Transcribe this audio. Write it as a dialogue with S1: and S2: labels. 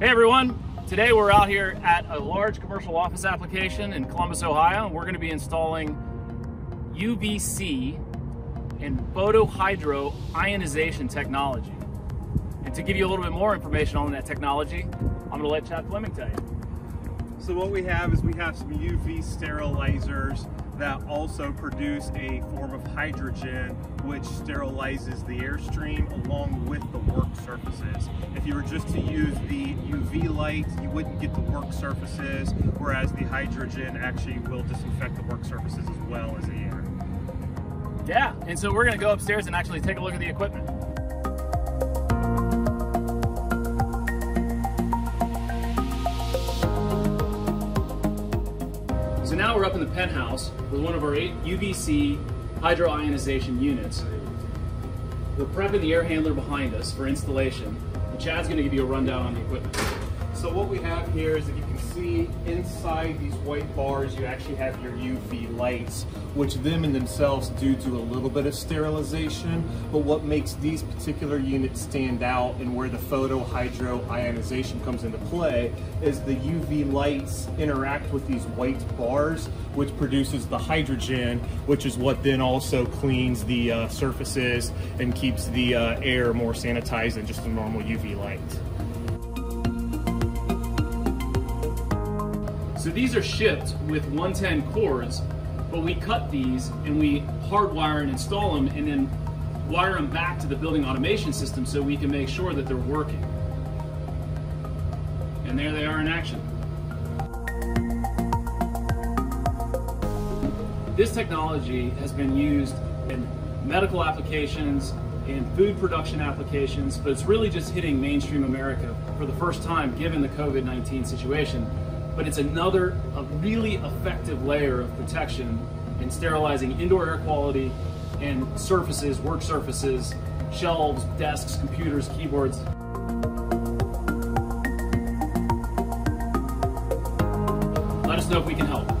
S1: Hey everyone, today we're out here at a large commercial office application in Columbus, Ohio, and we're going to be installing UVC and photohydro ionization technology. And to give you a little bit more information on that technology, I'm going to let Chad Fleming tell you.
S2: So what we have is we have some UV sterilizers that also produce a form of hydrogen which sterilizes the airstream along with the work surfaces. If you were just to use the UV light, you wouldn't get the work surfaces, whereas the hydrogen actually will disinfect the work surfaces as well as the air.
S1: Yeah, and so we're gonna go upstairs and actually take a look at the equipment. Now we're up in the penthouse with one of our eight UVC hydroionization units. We're prepping the air handler behind us for installation. And Chad's gonna give you a rundown on the equipment.
S2: So what we have here is that you can see inside these white bars you actually have your UV lights, which them in themselves do do a little bit of sterilization, but what makes these particular units stand out and where the photohydro ionization comes into play is the UV lights interact with these white bars, which produces the hydrogen, which is what then also cleans the uh, surfaces and keeps the uh, air more sanitized than just a normal UV light.
S1: So these are shipped with 110 cords, but we cut these and we hardwire and install them and then wire them back to the building automation system so we can make sure that they're working. And there they are in action. This technology has been used in medical applications, in food production applications, but it's really just hitting mainstream America for the first time given the COVID-19 situation but it's another a really effective layer of protection in sterilizing indoor air quality and surfaces, work surfaces, shelves, desks, computers, keyboards. Let us know if we can help.